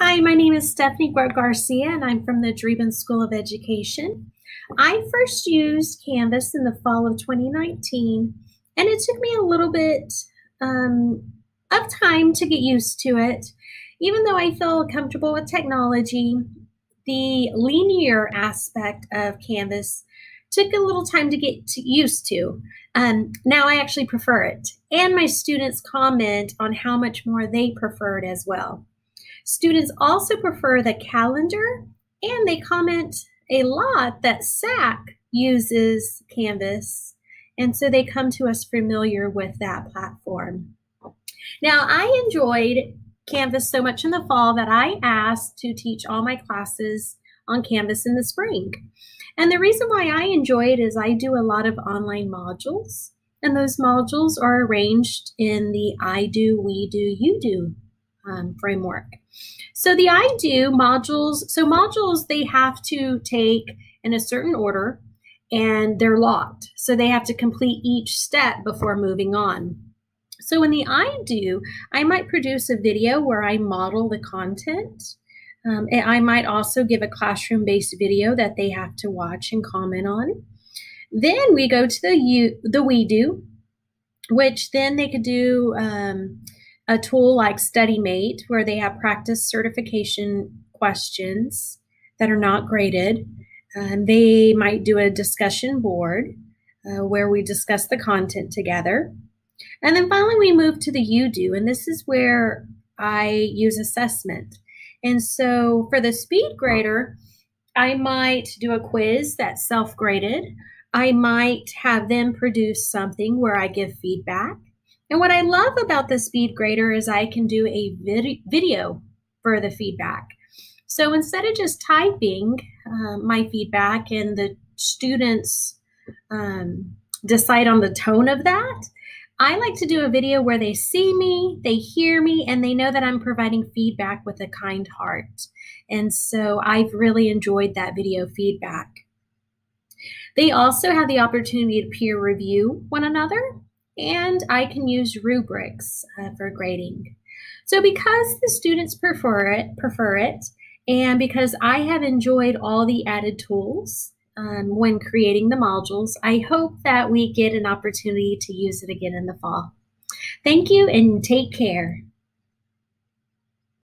Hi, my name is Stephanie Garcia, and I'm from the Dreeben School of Education. I first used Canvas in the fall of 2019, and it took me a little bit um, of time to get used to it. Even though I feel comfortable with technology, the linear aspect of Canvas took a little time to get to used to. Um, now I actually prefer it, and my students comment on how much more they prefer it as well. Students also prefer the calendar and they comment a lot that SAC uses Canvas. And so they come to us familiar with that platform. Now, I enjoyed Canvas so much in the fall that I asked to teach all my classes on Canvas in the spring. And the reason why I enjoy it is I do a lot of online modules, and those modules are arranged in the I do, we do, you do um, framework. So the I do modules, so modules they have to take in a certain order and they're locked. So they have to complete each step before moving on. So in the I do, I might produce a video where I model the content. Um, and I might also give a classroom based video that they have to watch and comment on. Then we go to the you the we do, which then they could do um, a tool like StudyMate, where they have practice certification questions that are not graded. Um, they might do a discussion board uh, where we discuss the content together. And then finally, we move to the You Do, and this is where I use assessment. And so for the speed grader, I might do a quiz that's self graded. I might have them produce something where I give feedback. And what I love about the speed grader is I can do a vid- video for the feedback. So instead of just typing uh, my feedback and the students um, decide on the tone of that, I like to do a video where they see me, they hear me, and they know that I'm providing feedback with a kind heart. And so I've really enjoyed that video feedback. They also have the opportunity to peer review one another and I can use rubrics uh, for grading. So because the students prefer it, prefer it, and because I have enjoyed all the added tools um, when creating the modules, I hope that we get an opportunity to use it again in the fall. Thank you and take care.